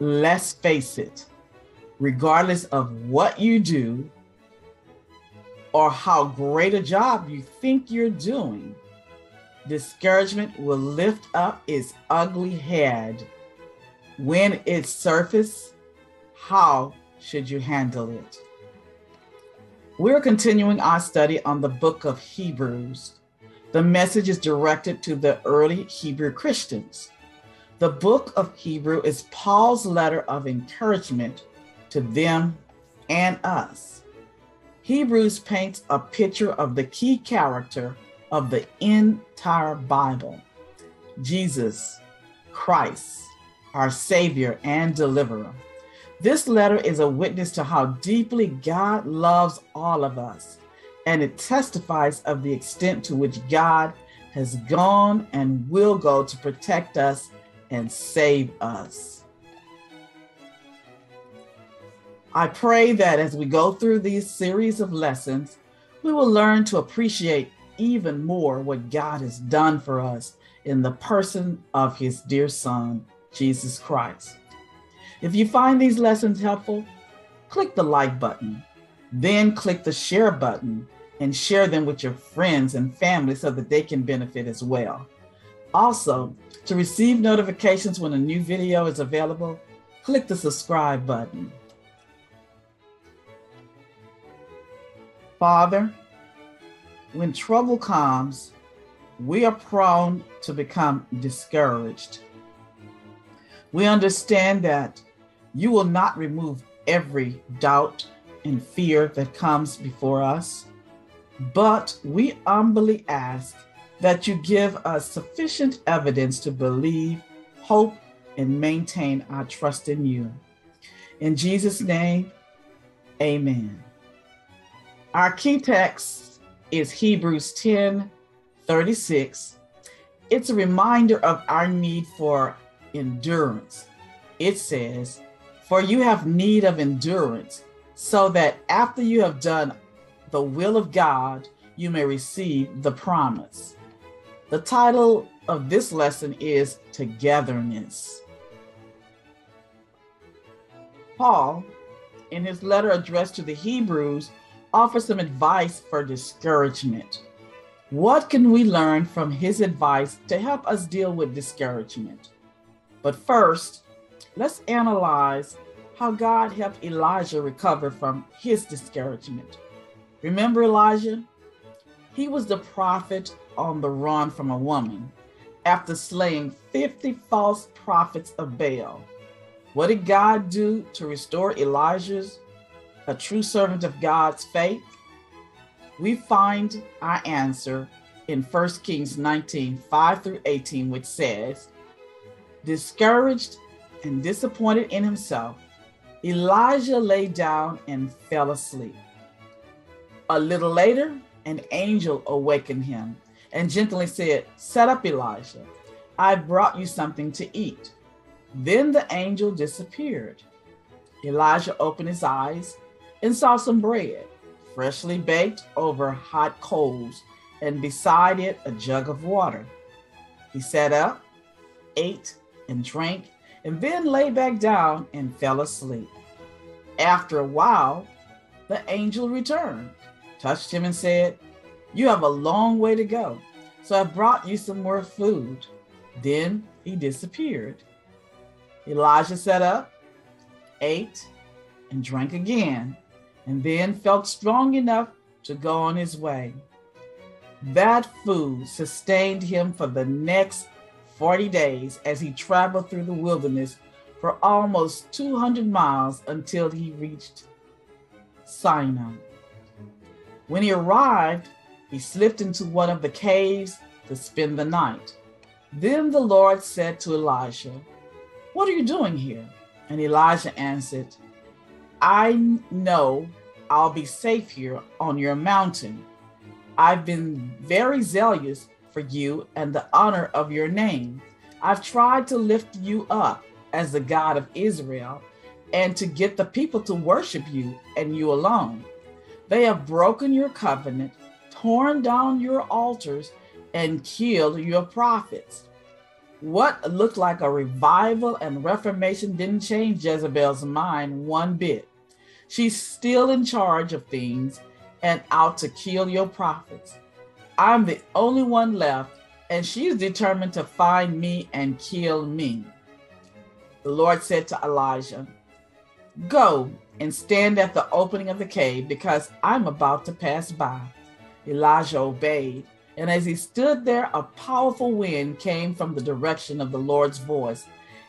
let's face it, regardless of what you do or how great a job you think you're doing, discouragement will lift up its ugly head. When it surfaces, how should you handle it? We're continuing our study on the book of Hebrews. The message is directed to the early Hebrew Christians. The book of Hebrew is Paul's letter of encouragement to them and us. Hebrews paints a picture of the key character of the entire Bible Jesus Christ, our Savior and Deliverer. This letter is a witness to how deeply God loves all of us, and it testifies of the extent to which God has gone and will go to protect us and save us. I pray that as we go through these series of lessons, we will learn to appreciate even more what God has done for us in the person of his dear Son, Jesus Christ. If you find these lessons helpful, click the like button, then click the share button and share them with your friends and family so that they can benefit as well. Also, to receive notifications when a new video is available, click the subscribe button. Father, when trouble comes, we are prone to become discouraged. We understand that you will not remove every doubt and fear that comes before us, but we humbly ask that you give us sufficient evidence to believe, hope, and maintain our trust in you. In Jesus' name, amen. Our key text is Hebrews 10 36. It's a reminder of our need for endurance. It says, For you have need of endurance, so that after you have done the will of God, you may receive the promise. The title of this lesson is Togetherness. Paul, in his letter addressed to the Hebrews, offers some advice for discouragement. What can we learn from his advice to help us deal with discouragement? But first, let's analyze how God helped Elijah recover from his discouragement. Remember Elijah? He was the prophet on the run from a woman after slaying 50 false prophets of Baal. What did God do to restore Elijah's, a true servant of God's faith? We find our answer in 1 Kings 19 5 through 18, which says, Discouraged and disappointed in himself, Elijah lay down and fell asleep. A little later, an angel awakened him and gently said, Set up, Elijah. I've brought you something to eat. Then the angel disappeared. Elijah opened his eyes and saw some bread, freshly baked over hot coals, and beside it a jug of water. He sat up, ate, and drank, and then lay back down and fell asleep. After a while, the angel returned, touched him, and said, you have a long way to go. So I brought you some more food. Then he disappeared. Elijah sat up, ate, and drank again, and then felt strong enough to go on his way. That food sustained him for the next 40 days as he traveled through the wilderness for almost 200 miles until he reached Sinai. When he arrived, he slipped into one of the caves to spend the night. Then the Lord said to Elijah, What are you doing here? And Elijah answered, I know I'll be safe here on your mountain. I've been very zealous for you and the honor of your name. I've tried to lift you up as the God of Israel and to get the people to worship you and you alone. They have broken your covenant torn down your altars and killed your prophets. What looked like a revival and reformation didn't change Jezebel's mind one bit. She's still in charge of things and out to kill your prophets. I'm the only one left, and she's determined to find me and kill me. The Lord said to Elijah, Go and stand at the opening of the cave, because I'm about to pass by. Elijah obeyed and as he stood there, a powerful wind came from the direction of the Lord's voice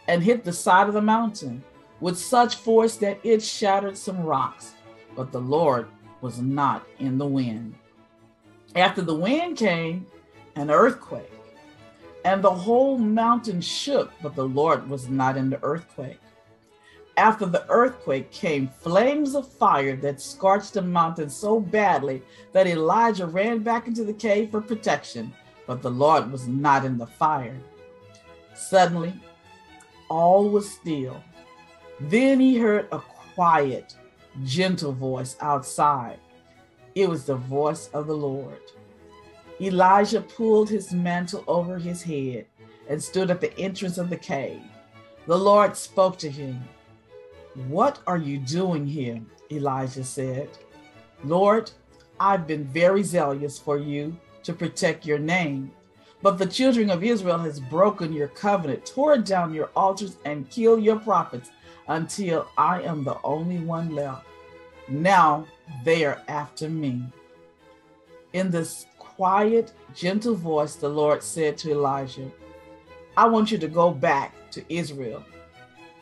and hit the side of the mountain with such force that it shattered some rocks. But the Lord was not in the wind. After the wind came an earthquake, and the whole mountain shook, but the Lord was not in the earthquake. After the earthquake came flames of fire that scorched the mountain so badly that Elijah ran back into the cave for protection, but the Lord was not in the fire. Suddenly, all was still. Then he heard a quiet, gentle voice outside. It was the voice of the Lord. Elijah pulled his mantle over his head and stood at the entrance of the cave. The Lord spoke to him. What are you doing here? Elijah said. Lord, I've been very zealous for you to protect your name. But the children of Israel has broken your covenant, tore down your altars, and killed your prophets until I am the only one left. Now they are after me. In this quiet, gentle voice, the Lord said to Elijah, I want you to go back to Israel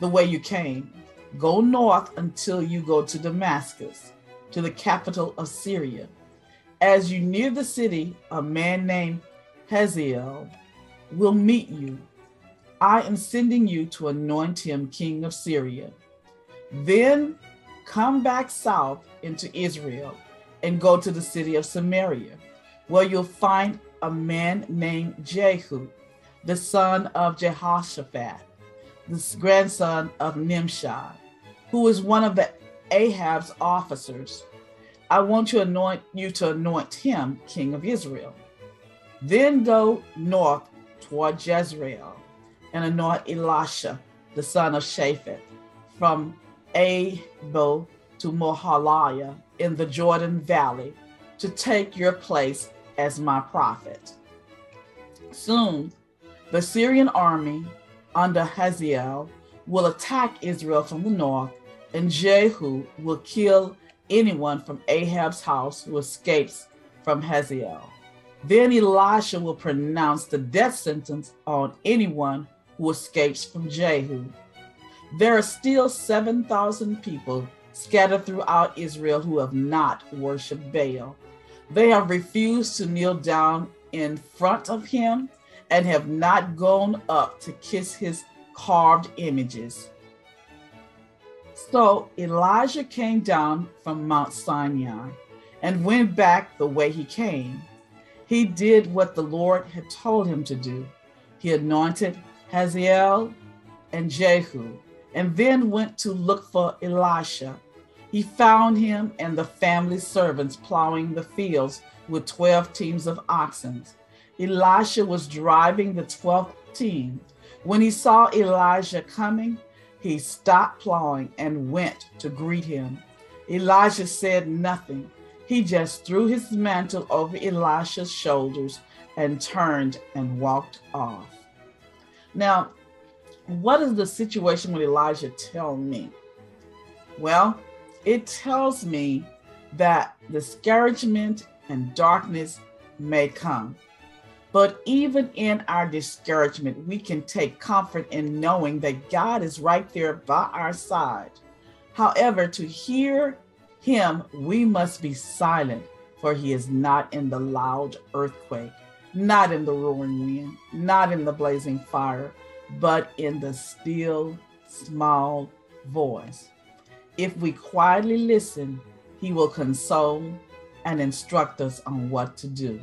the way you came Go north until you go to Damascus, to the capital of Syria. As you near the city, a man named Hazael will meet you. I am sending you to anoint him king of Syria. Then come back south into Israel and go to the city of Samaria, where you'll find a man named Jehu, the son of Jehoshaphat the grandson of Nimshi, who is one of the Ahab's officers. I want to anoint you to anoint him king of Israel. Then go north toward Jezreel and anoint Elisha, the son of Shaphat, from Abel to Meholah in the Jordan Valley to take your place as my prophet. Soon the Syrian army under Hazael will attack Israel from the north, and Jehu will kill anyone from Ahab's house who escapes from Hazael. Then Elisha will pronounce the death sentence on anyone who escapes from Jehu. There are still 7,000 people scattered throughout Israel who have not worshiped Baal. They have refused to kneel down in front of him and have not gone up to kiss his carved images. So Elijah came down from Mount Sinai and went back the way he came. He did what the Lord had told him to do. He anointed Hazael and Jehu, and then went to look for Elisha. He found him and the family servants plowing the fields with 12 teams of oxen. Elisha was driving the 12th team. When he saw Elijah coming, he stopped plowing and went to greet him. Elijah said nothing. He just threw his mantle over Elisha's shoulders and turned and walked off. Now, what does the situation with Elijah tell me? Well, it tells me that discouragement and darkness may come. But even in our discouragement, we can take comfort in knowing that God is right there by our side. However, to hear Him, we must be silent, for He is not in the loud earthquake, not in the roaring wind, not in the blazing fire, but in the still, small voice. If we quietly listen, He will console and instruct us on what to do.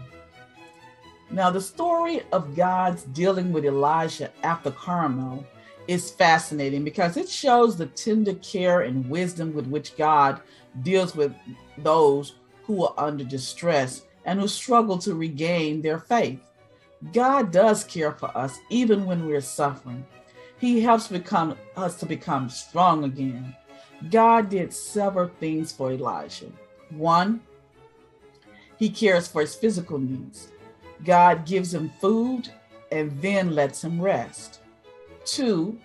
Now, the story of God's dealing with Elijah after Carmel is fascinating because it shows the tender care and wisdom with which God deals with those who are under distress and who struggle to regain their faith. God does care for us even when we're suffering. He helps become us to become strong again. God did several things for Elijah. One, he cares for his physical needs. God gives him food and then lets him rest. Two,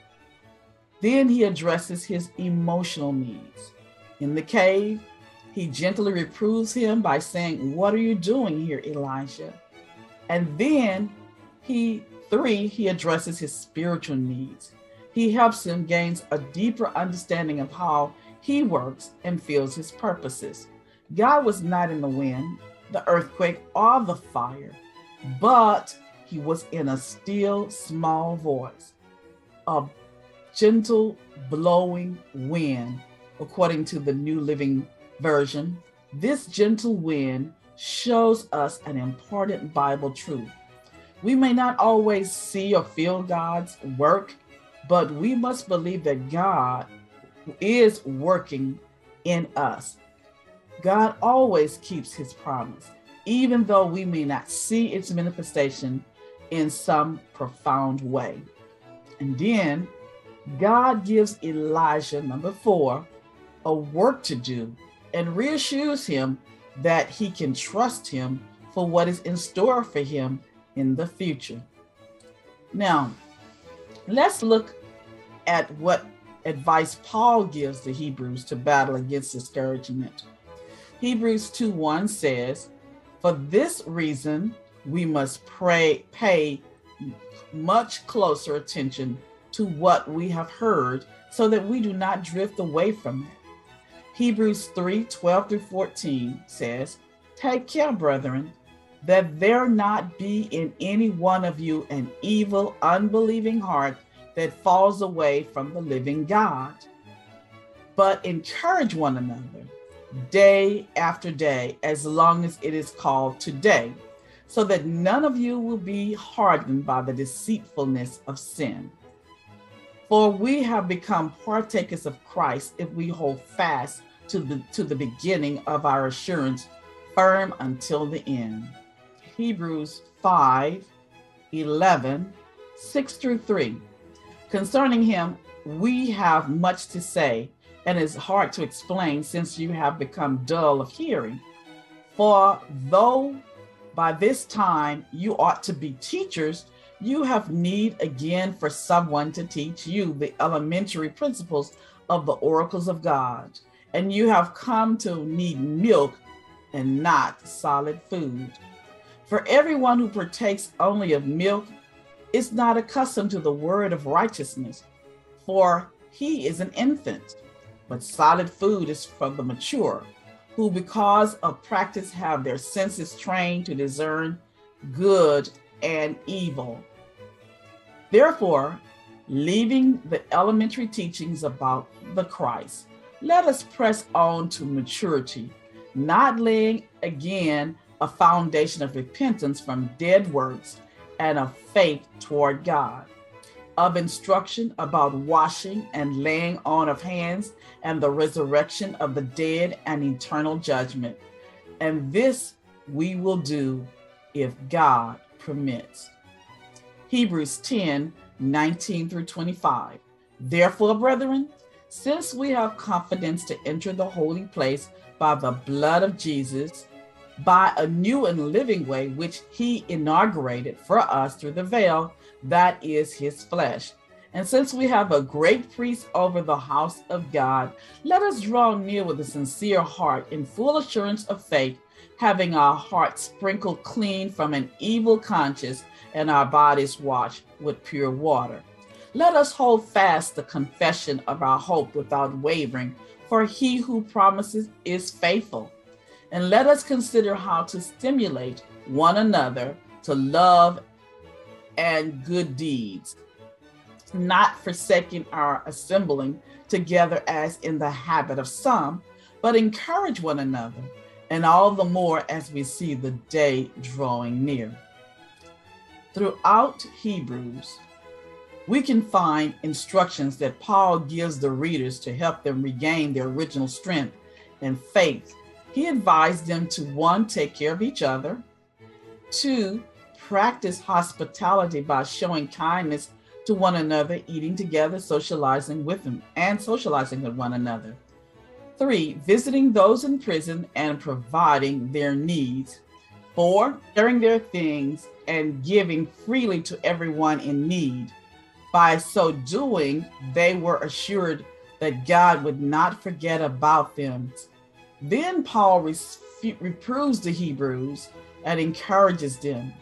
then he addresses his emotional needs. In the cave, he gently reproves him by saying, What are you doing here, Elijah? And then he, three, he addresses his spiritual needs. He helps him gain a deeper understanding of how he works and feels his purposes. God was not in the wind, the earthquake, or the fire, but he was in a still small voice, a gentle blowing wind, according to the New Living Version. This gentle wind shows us an important Bible truth. We may not always see or feel God's work, but we must believe that God is working in us. God always keeps his promise, even though we may not see its manifestation in some profound way. And then God gives Elijah, number four, a work to do and reassures him that he can trust him for what is in store for him in the future. Now, let's look at what advice Paul gives the Hebrews to battle against discouragement. Hebrews 2 1 says, For this reason, we must pray, pay much closer attention to what we have heard so that we do not drift away from it. Hebrews 3 12 through 14 says, Take care, brethren, that there not be in any one of you an evil, unbelieving heart that falls away from the living God. But encourage one another day after day, as long as it is called today, so that none of you will be hardened by the deceitfulness of sin. For we have become partakers of Christ if we hold fast to the, to the beginning of our assurance, firm until the end. Hebrews 5 11, 6 through 3. Concerning him, we have much to say, and it's hard to explain since you have become dull of hearing. For though by this time you ought to be teachers, you have need again for someone to teach you the elementary principles of the oracles of God. And you have come to need milk and not solid food. For everyone who partakes only of milk is not accustomed to the word of righteousness, for he is an infant. But solid food is for the mature, who because of practice have their senses trained to discern good and evil. Therefore, leaving the elementary teachings about the Christ, let us press on to maturity, not laying again a foundation of repentance from dead works and of faith toward God, of instruction about washing and laying on of hands and the resurrection of the dead and eternal judgment. And this we will do if God permits. Hebrews 10 19 through 25. Therefore, brethren, since we have confidence to enter the holy place by the blood of Jesus, by a new and living way which he inaugurated for us through the veil, that is his flesh. And since we have a great priest over the house of God, let us draw near with a sincere heart in full assurance of faith, having our hearts sprinkled clean from an evil conscience and our bodies washed with pure water. Let us hold fast the confession of our hope without wavering, for he who promises is faithful. And let us consider how to stimulate one another to love and good deeds, not forsaking our assembling together as in the habit of some, but encourage one another, and all the more as we see the day drawing near. Throughout Hebrews, we can find instructions that Paul gives the readers to help them regain their original strength and faith. He advised them to one, take care of each other, two, practice hospitality by showing kindness to one another, eating together, socializing with them, and socializing with one another. Three, visiting those in prison and providing their needs. Four, sharing their things and giving freely to everyone in need. By so doing, they were assured that God would not forget about them. Then Paul reproves the Hebrews and encourages them.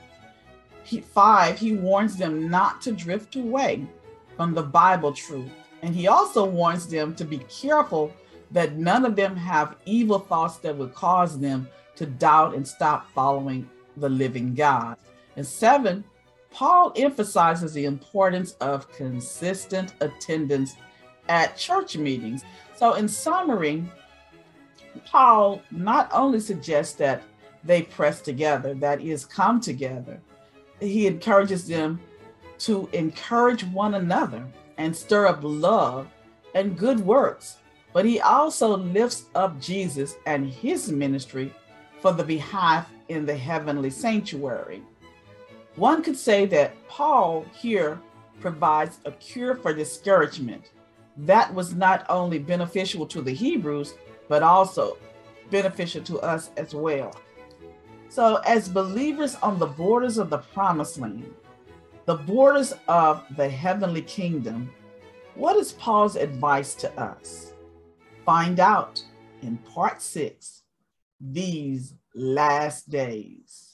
He, five, he warns them not to drift away from the Bible truth. And he also warns them to be careful that none of them have evil thoughts that would cause them to doubt and stop following the living God. And seven, Paul emphasizes the importance of consistent attendance at church meetings. So, in summary, Paul not only suggests that they press together, that is, come together, he encourages them to encourage one another and stir up love and good works but he also lifts up Jesus and his ministry for the behalf in the heavenly sanctuary. One could say that Paul here provides a cure for discouragement that was not only beneficial to the Hebrews, but also beneficial to us as well. So, as believers on the borders of the promised land, the borders of the heavenly kingdom, what is Paul's advice to us? find out in part six these last days.